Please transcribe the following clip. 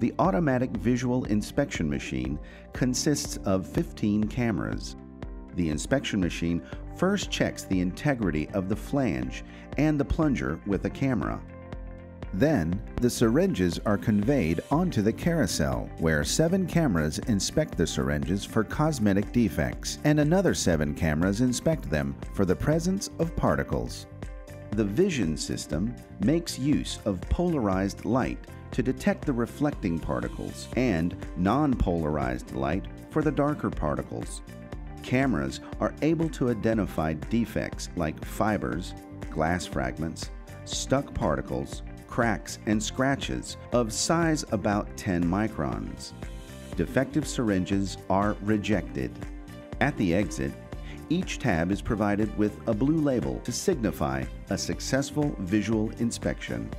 The automatic visual inspection machine consists of 15 cameras. The inspection machine first checks the integrity of the flange and the plunger with a camera. Then, the syringes are conveyed onto the carousel, where seven cameras inspect the syringes for cosmetic defects, and another seven cameras inspect them for the presence of particles. The vision system makes use of polarized light to detect the reflecting particles and non polarized light for the darker particles. Cameras are able to identify defects like fibers, glass fragments, stuck particles, cracks, and scratches of size about 10 microns. Defective syringes are rejected. At the exit, each tab is provided with a blue label to signify a successful visual inspection.